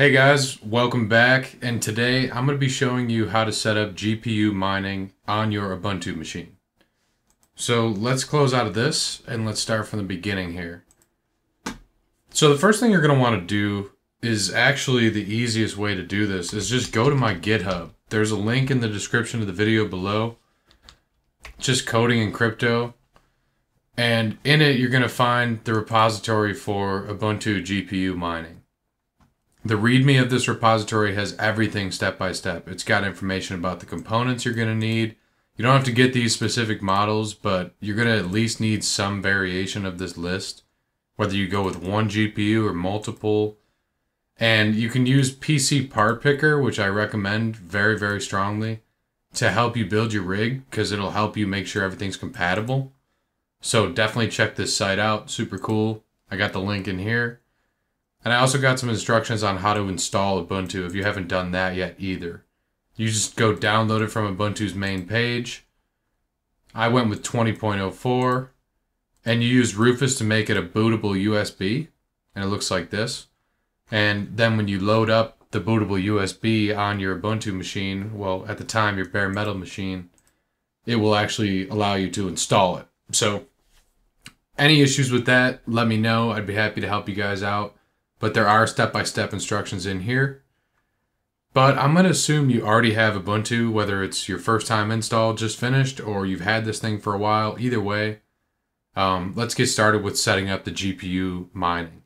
Hey guys, welcome back. And today I'm going to be showing you how to set up GPU mining on your Ubuntu machine. So let's close out of this and let's start from the beginning here. So the first thing you're going to want to do is actually the easiest way to do this is just go to my GitHub. There's a link in the description of the video below. Just Coding and Crypto. And in it, you're going to find the repository for Ubuntu GPU mining. The README of this repository has everything step by step. It's got information about the components you're going to need. You don't have to get these specific models, but you're going to at least need some variation of this list, whether you go with one GPU or multiple. And you can use PC Part Picker, which I recommend very, very strongly, to help you build your rig because it'll help you make sure everything's compatible. So definitely check this site out. Super cool. I got the link in here. And I also got some instructions on how to install Ubuntu if you haven't done that yet either. You just go download it from Ubuntu's main page. I went with 20.04 and you use Rufus to make it a bootable USB and it looks like this. And then when you load up the bootable USB on your Ubuntu machine, well, at the time your bare metal machine, it will actually allow you to install it. So any issues with that, let me know. I'd be happy to help you guys out but there are step-by-step instructions in here. But I'm going to assume you already have Ubuntu, whether it's your first time install just finished or you've had this thing for a while. Either way, um, let's get started with setting up the GPU mining.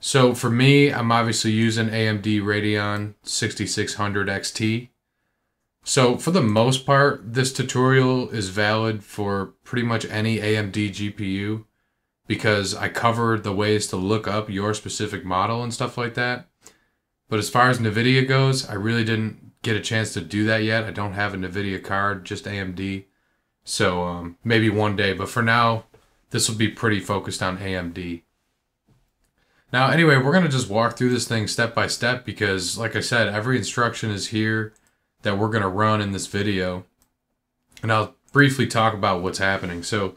So for me, I'm obviously using AMD Radeon 6600 XT. So for the most part, this tutorial is valid for pretty much any AMD GPU because I covered the ways to look up your specific model and stuff like that. But as far as NVIDIA goes, I really didn't get a chance to do that yet. I don't have a NVIDIA card, just AMD. So um, maybe one day, but for now, this will be pretty focused on AMD. Now, anyway, we're going to just walk through this thing step by step because, like I said, every instruction is here that we're going to run in this video. And I'll briefly talk about what's happening. So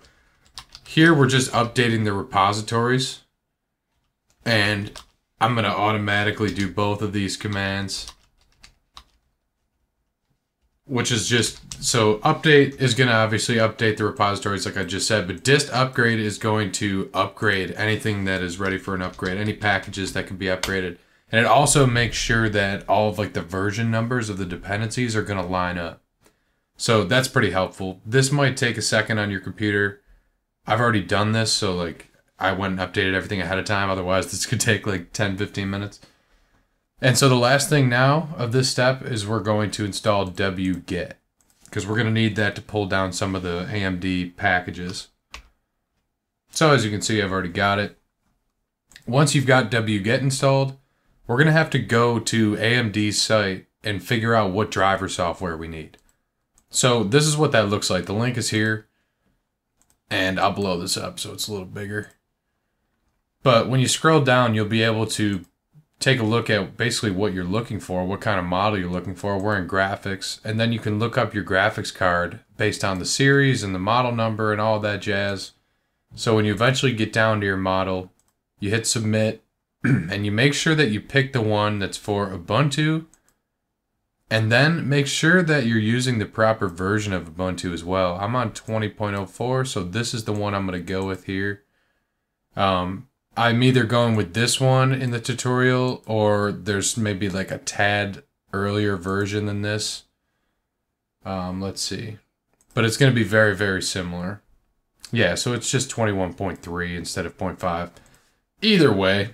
here we're just updating the repositories. And I'm going to automatically do both of these commands. Which is just, so update is going to obviously update the repositories like I just said, but dist upgrade is going to upgrade anything that is ready for an upgrade, any packages that can be upgraded. And it also makes sure that all of like the version numbers of the dependencies are going to line up. So that's pretty helpful. This might take a second on your computer I've already done this, so like I went and updated everything ahead of time. Otherwise, this could take like 10, 15 minutes. And so the last thing now of this step is we're going to install wget because we're going to need that to pull down some of the AMD packages. So as you can see, I've already got it. Once you've got wget installed, we're going to have to go to AMD's site and figure out what driver software we need. So this is what that looks like. The link is here. And I'll blow this up so it's a little bigger. But when you scroll down, you'll be able to take a look at basically what you're looking for, what kind of model you're looking for. We're in graphics. And then you can look up your graphics card based on the series and the model number and all that jazz. So when you eventually get down to your model, you hit submit and you make sure that you pick the one that's for Ubuntu and then make sure that you're using the proper version of Ubuntu as well. I'm on 20.04, so this is the one I'm going to go with here. Um, I'm either going with this one in the tutorial or there's maybe like a tad earlier version than this. Um, let's see. But it's going to be very, very similar. Yeah, so it's just 21.3 instead of 0.5. Either way,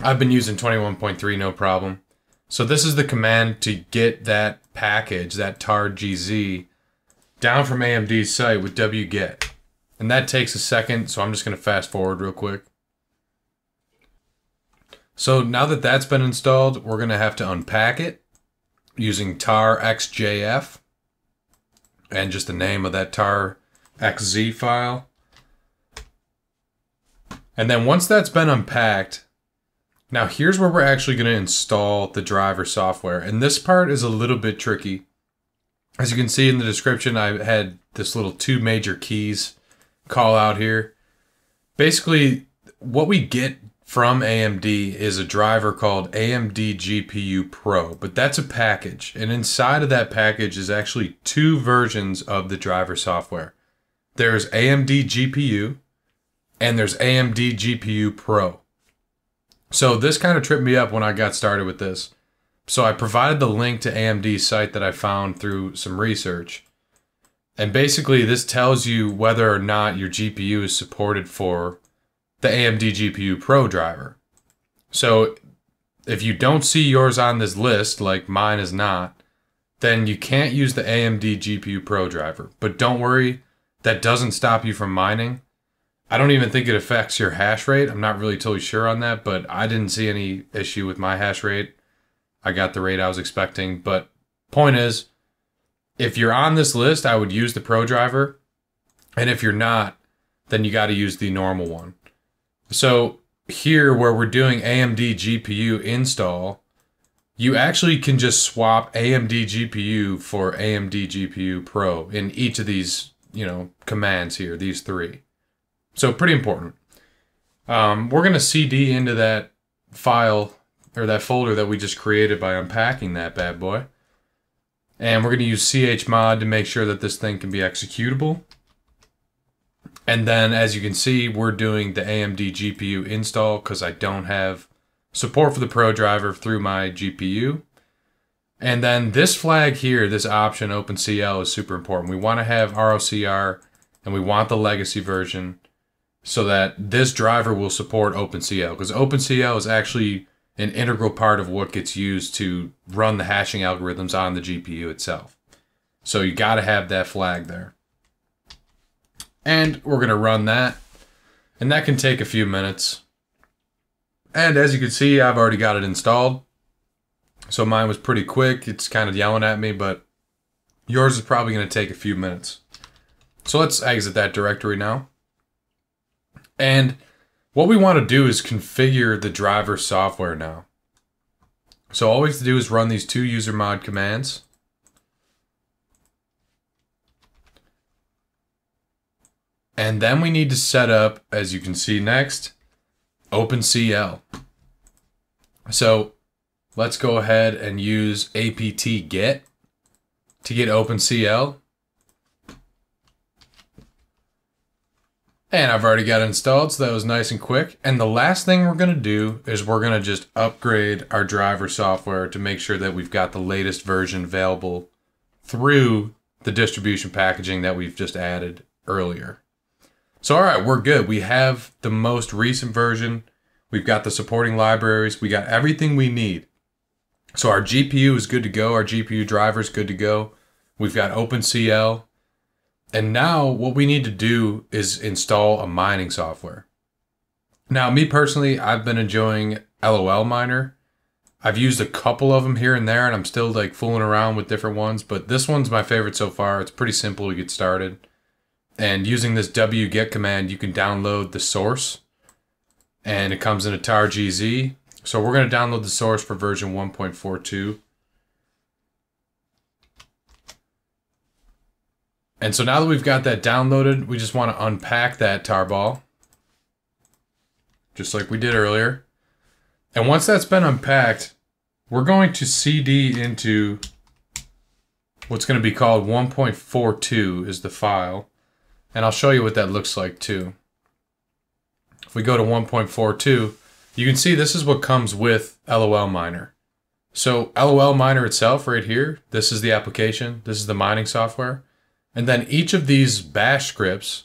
I've been using 21.3 no problem. So this is the command to get that package, that tar GZ, down from AMD's site with wget. And that takes a second, so I'm just going to fast forward real quick. So now that that's been installed, we're going to have to unpack it using tar xjf and just the name of that tar xz file. And then once that's been unpacked, now here's where we're actually going to install the driver software. And this part is a little bit tricky. As you can see in the description, I had this little two major keys call out here. Basically, what we get from AMD is a driver called AMD GPU Pro, but that's a package. And inside of that package is actually two versions of the driver software. There's AMD GPU and there's AMD GPU Pro. So this kind of tripped me up when I got started with this. So I provided the link to AMD's site that I found through some research. And basically, this tells you whether or not your GPU is supported for the AMD GPU Pro driver. So if you don't see yours on this list, like mine is not, then you can't use the AMD GPU Pro driver. But don't worry, that doesn't stop you from mining. I don't even think it affects your hash rate. I'm not really totally sure on that, but I didn't see any issue with my hash rate. I got the rate I was expecting. But point is, if you're on this list, I would use the Pro driver. And if you're not, then you got to use the normal one. So here, where we're doing AMD GPU install, you actually can just swap AMD GPU for AMD GPU Pro in each of these, you know, commands here, these three. So pretty important. Um, we're going to CD into that file or that folder that we just created by unpacking that bad boy. And we're going to use chmod to make sure that this thing can be executable. And then as you can see, we're doing the AMD GPU install because I don't have support for the Pro driver through my GPU. And then this flag here, this option OpenCL is super important. We want to have ROCR and we want the legacy version so that this driver will support OpenCL because OpenCL is actually an integral part of what gets used to run the hashing algorithms on the GPU itself. So you got to have that flag there. And we're going to run that. And that can take a few minutes. And as you can see, I've already got it installed. So mine was pretty quick. It's kind of yelling at me, but yours is probably going to take a few minutes. So let's exit that directory now. And what we want to do is configure the driver software now. So all we have to do is run these two user mod commands. And then we need to set up, as you can see next, OpenCL. So let's go ahead and use apt get to get OpenCL. And I've already got it installed, so that was nice and quick. And the last thing we're gonna do is we're gonna just upgrade our driver software to make sure that we've got the latest version available through the distribution packaging that we've just added earlier. So all right, we're good. We have the most recent version. We've got the supporting libraries. We got everything we need. So our GPU is good to go. Our GPU driver is good to go. We've got OpenCL. And now what we need to do is install a mining software. Now, me personally, I've been enjoying lolMiner. I've used a couple of them here and there, and I'm still like fooling around with different ones, but this one's my favorite so far. It's pretty simple to get started. And using this wget command, you can download the source, and it comes in a targz. So we're going to download the source for version 1.42. And so now that we've got that downloaded, we just want to unpack that tarball. Just like we did earlier. And once that's been unpacked, we're going to CD into what's going to be called 1.42 is the file. And I'll show you what that looks like too. If we go to 1.42, you can see this is what comes with lolMiner. So lolMiner itself right here, this is the application. This is the mining software. And then each of these bash scripts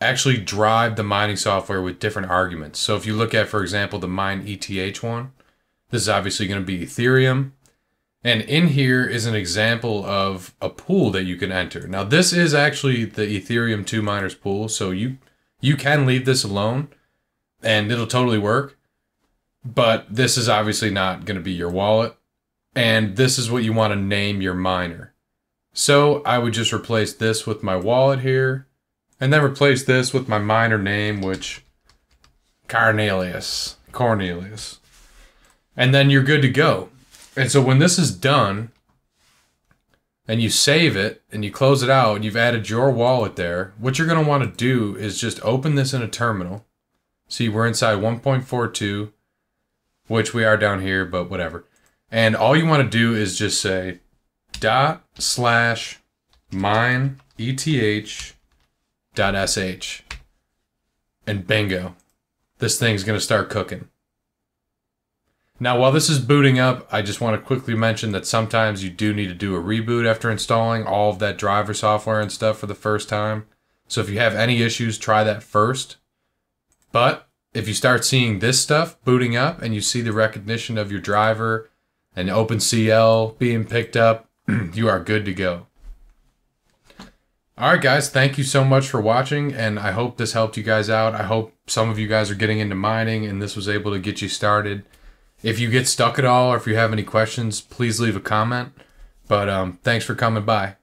actually drive the mining software with different arguments. So if you look at, for example, the mine ETH one, this is obviously going to be Ethereum. And in here is an example of a pool that you can enter. Now this is actually the Ethereum 2 miners pool, so you you can leave this alone and it'll totally work. But this is obviously not going to be your wallet. And this is what you want to name your miner. So I would just replace this with my wallet here, and then replace this with my miner name, which Cornelius. Cornelius. And then you're good to go. And so when this is done, and you save it and you close it out and you've added your wallet there, what you're going to want to do is just open this in a terminal See, we're inside 1.42, which we are down here, but whatever. And all you want to do is just say dot slash mine eth dot sh and bingo this thing's going to start cooking. Now while this is booting up i just want to quickly mention that sometimes you do need to do a reboot after installing all of that driver software and stuff for the first time. So if you have any issues try that first. But if you start seeing this stuff booting up and you see the recognition of your driver and OpenCL being picked up, you are good to go. All right, guys, thank you so much for watching, and I hope this helped you guys out. I hope some of you guys are getting into mining and this was able to get you started. If you get stuck at all or if you have any questions, please leave a comment. But um, thanks for coming by.